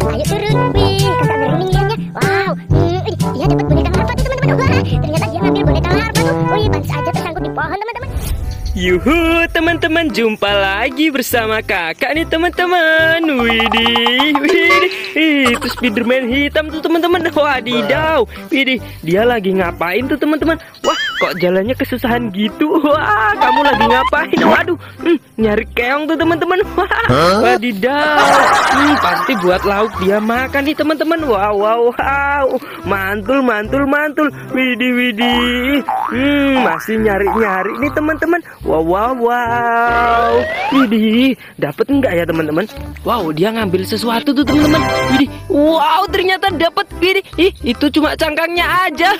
Ayo turun. Wih, kakak liatnya. Wow. Hmm, dia dapat boneka larva tuh teman-teman. Wah, ternyata dia ngambil boneka larva tuh. Wih, pantas aja tersangkut di pohon teman-teman. Yuhu teman-teman jumpa lagi bersama kakak nih teman-teman Widih Widih Itu Spiderman hitam tuh teman-teman Wadidaw Widih Dia lagi ngapain tuh teman-teman Wah kok jalannya kesusahan gitu Wah kamu lagi ngapain Waduh hmm, Nyari keong tuh teman-teman Wah Wadidaw hmm, Pasti buat lauk dia makan nih teman-teman Wow wow wow Mantul mantul mantul Widih widih Hmm masih nyari-nyari nih teman-teman Wow wow wow. Widih, dapat enggak ya teman-teman? Wow, dia ngambil sesuatu tuh teman-teman. Widih, wow ternyata dapat. Widih, ih itu cuma cangkangnya aja.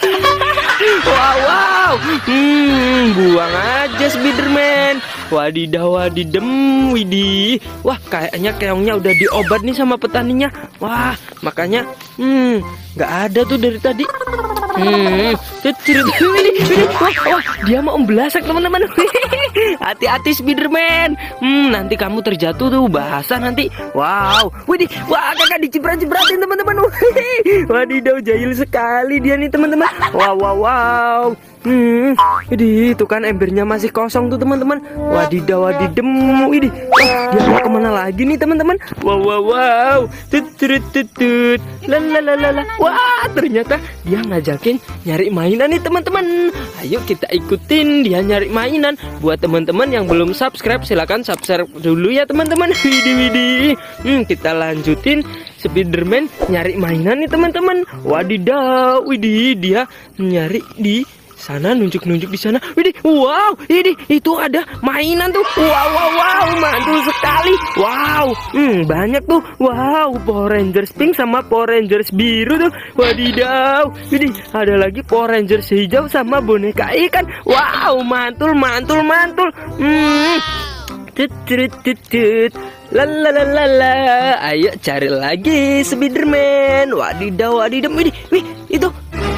wow wow. Hmm, buang aja Spiderman. Wadidaw wadidem, widih. Wah, kayaknya keongnya udah diobat nih sama petaninya. Wah, makanya hmm, nggak ada tuh dari tadi. Hmm, wah, wah, dia mau membelasak teman-teman. Hati-hati Spiderman. Hmm, nanti kamu terjatuh tuh bahasa nanti. Wow, widih, wah kakak dicibrat-cibratin teman-teman. Wadidaw jahil sekali dia nih teman-teman. Wow, wow, wow. Hmm, ini itu kan embernya masih kosong tuh teman-teman. Wadidaw wadidem, ini dia mau ke mana lagi nih teman-teman? Wow, wow, wow. Tut, tut, tut, tut. Lalalala. Wah, ternyata dia ngajakin nyari mainan nih teman-teman. Ayo kita ikutin dia nyari mainan. Buat teman-teman yang belum subscribe, silahkan subscribe dulu ya teman-teman. Widih, widih. Hmm, kita lanjutin Spiderman nyari mainan nih teman-teman. Wadidaw, widih dia nyari di sana nunjuk-nunjuk di sana. Widih, wow, ini itu ada mainan tuh. Wow, wow, wow, mantul sekali. Wow, hmm, banyak tuh. Wow, Power Rangers pink sama Power Rangers biru tuh. Wadidaw, widih, ada lagi Power Rangers hijau sama boneka ikan. Wow, mantul, mantul, mantul. Hmm. Tut, tut, tut, ayo cari lagi Spiderman. Wadidaw, wadidaw, widih, wih, itu,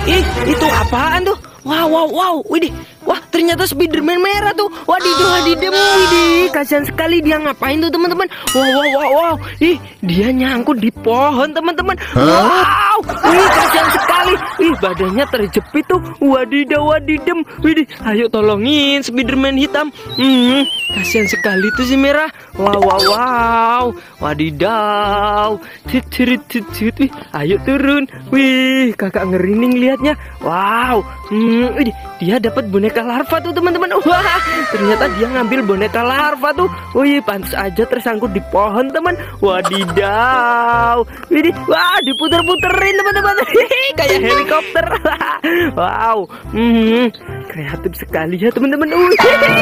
ih, itu apaan tuh? Wow, wow, wow, widih, wah ternyata Spiderman merah tuh. Wadidaw, wadidaw, widih, kasihan sekali dia ngapain tuh teman-teman? Wow, wow, wow, wow, ih, dia nyangkut di pohon teman-teman. Wow, wih, kasihan sekali. Ih, badannya terjepit tuh. Wadidaw, wadidaw, widih, ayo tolongin Spiderman hitam. Hmm, kasihan sekali tuh si merah. Wow, wow, wow, wadidaw, tit, tit. Wih, ayo turun. Wih, kakak ngerinding liatnya. Wow, hmm, wih, dia dapat boneka larva tuh teman-teman. Wah, ternyata dia ngambil boneka larva tuh. Wih, pantas aja tersangkut di pohon teman. Wadidaw, wih, wah diputer-puterin teman-teman. Kayak helikopter. wow, hmm, kreatif sekali ya teman-teman.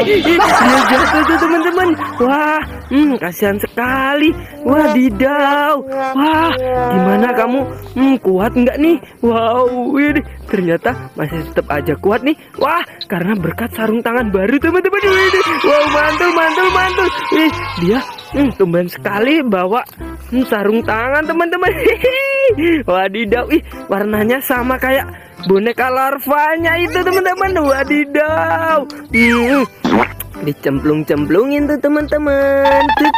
Dia jatuh tuh teman-teman. Wah, hmm, kasihan sekali. Wadidaw, wah, gimana kamu? Hmm, kuat nggak nih? Wow, wih, ternyata masih tetap aja kuat nih. Wah, karena berkat sarung tangan baru teman-teman. Wow, mantul, mantul, mantul. Ih, dia hmm, tumben sekali bawa hmm, sarung tangan teman-teman. Wadidaw, ih, warnanya sama kayak boneka larvanya itu teman-teman. Wadidaw. Hmm, dicemplung-cemplungin tuh teman-teman. Tut.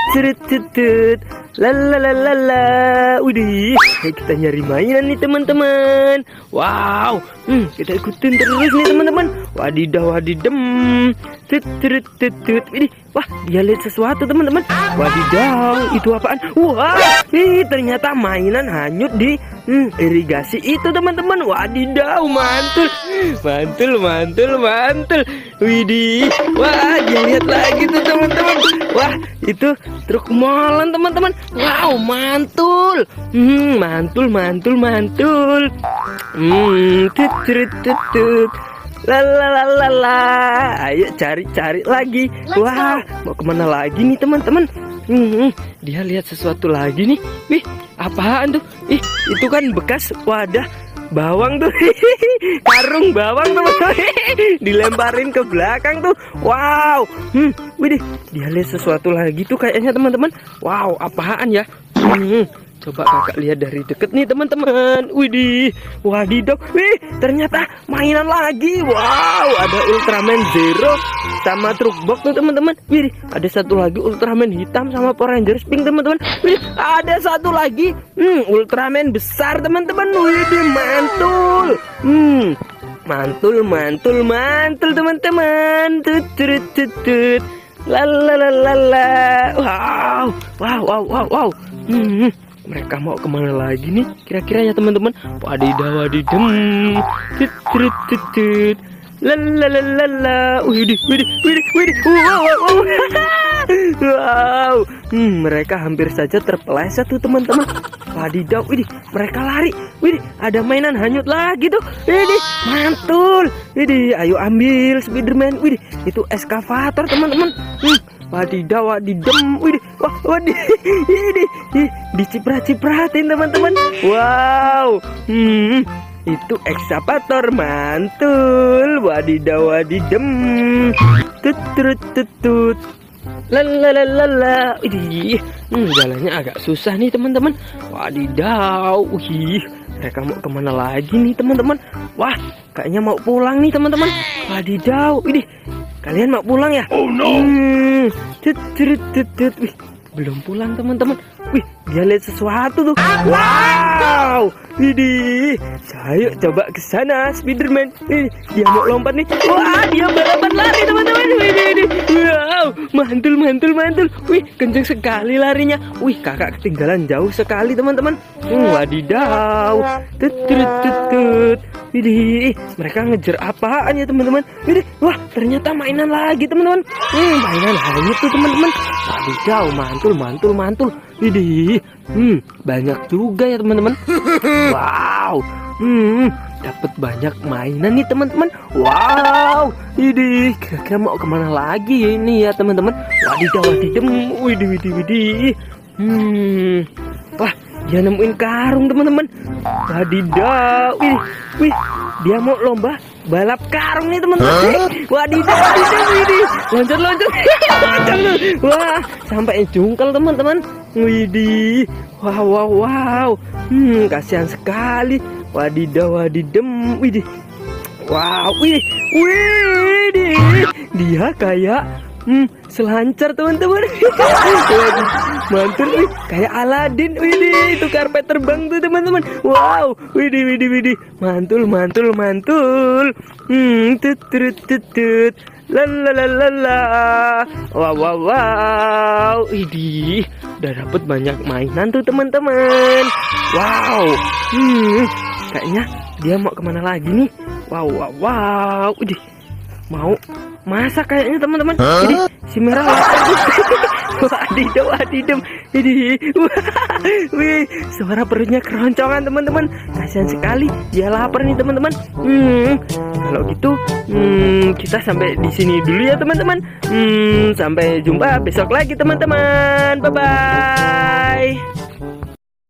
Lalalala, udih, Ayo kita nyari mainan nih teman-teman. Wow, hmm, kita ikutin terus nih teman-teman. Wadidaw, wadidem, tut, tut, tut, wah, dia lihat sesuatu teman-teman. Wadidaw, itu apaan? Wah, ini ternyata mainan hanyut di hmm, irigasi itu teman-teman. Wadidaw, mantul, mantul, mantul, mantul. Widih, wah, dia lihat lagi tuh teman-teman. Wah, itu truk molen teman-teman. Wow, mantul. Hmm, mantul, mantul, mantul. Hmm, tut, tut, tut, tut. Lalalala. Ayo cari-cari lagi. Wah, mau ke mana lagi nih teman-teman? Hmm, dia lihat sesuatu lagi nih. Wih, apaan tuh? Ih, itu kan bekas wadah bawang tuh. Karung bawang teman dilemparin ke belakang tuh. Wow. Hmm widih dia lihat sesuatu lagi tuh kayaknya teman-teman. Wow apaan ya? Hmm, Coba kakak lihat dari deket nih teman-teman. Widih, wadidaw. Wih, ternyata mainan lagi. Wow, ada Ultraman Zero sama Truckbox tuh teman-teman. Wih, ada satu lagi Ultraman hitam sama Power Rangers pink teman-teman. Wih, ada satu lagi. Hmm, Ultraman besar teman-teman. Widih, mantul. Hmm, mantul, mantul, mantul teman-teman. Tut, tut, tut, tut. Lalalala. Wow, wow, wow, wow, wow. Hmm, mereka mau ke mana lagi nih? Kira-kira ya teman-teman. Wadidaw, wadidem. Tut, tut, tut, tut. Lalalala. Widih, widih, widih, widih. Wow, wow, wow. wow. Hmm, mereka hampir saja terpeleset tuh teman-teman. Wadidaw, widih, mereka lari. Widih, ada mainan hanyut lagi tuh. Widih, mantul. Widih, ayo ambil Spiderman. Widih, itu eskavator teman-teman. Hmm, wadidaw, wadidem. Widih, wah, wadih. Ih, diciprat-cipratin teman-teman. Wow. Hmm, itu ekskavator mantul. Wadidaw, wadidem. Tut, tut, tut, tut. Hmm, jalannya agak susah nih teman-teman. Wadidaw, wih, mereka mau ke mana lagi nih teman-teman? Wah, kayaknya mau pulang nih teman-teman. Wadidaw, idih, kalian mau pulang ya? Oh no. Hmm, tut, tut, tut, tut. Wih, belum pulang teman-teman. Wih, dia lihat sesuatu tuh. Wow, Widih, saya coba ke sana Spiderman. Ih, dia mau lompat nih. Wah, dia balapan lari teman-teman. Wow, mantul, mantul, mantul. Wih, kenceng sekali larinya. Wih, kakak ketinggalan jauh sekali teman-teman. Wadidaw. Tut, tut, tut, tut. Widih, mereka ngejar apaan ya teman-teman? Widih, wah, ternyata mainan lagi teman-teman. Hmm, mainan hanyut tuh teman-teman. Wadidaw, mantul, mantul, mantul. Widih, hmm, banyak juga ya teman-teman. Wow, hmm, dapat banyak mainan nih teman-teman. Wow, ini kira-kira mau ke mana lagi ya ini ya teman-teman? Wadidaw, wadidaw, widih, widih, widih. Hmm, wah, dia nemuin karung teman-teman. Wadidaw, wih, wih, dia mau lomba balap karung nih teman-teman. Wadidaw, wadidaw, widih, loncat, loncat, loncat. Wah, sampai jungkel teman-teman. Widih, wow, wow, wow. Hmm, kasihan sekali. Wadidaw, wadidem, widih. Wow, widih, widih. Dia kayak Hmm, selancar teman-teman. Mantul wih, kayak Aladin. Widih, itu karpet terbang tuh teman-teman. Wow, widih, widih, widih. Mantul, mantul, mantul. Hmm, tut, tut, tut, tut. La. Wow, wow, wow. Widih, udah dapet banyak mainan tuh teman-teman. Wow. Hmm, kayaknya dia mau ke mana lagi nih? Wow, wow, wow. Widih, mau masak kayaknya teman-teman. Jadi si merah. Wadidaw, wadidem. Jadi, wih, suara perutnya keroncongan teman-teman. Kasihan sekali, dia lapar nih teman-teman. Hmm, kalau gitu, hmm, kita sampai di sini dulu ya teman-teman. Hmm, sampai jumpa besok lagi teman-teman. Bye bye.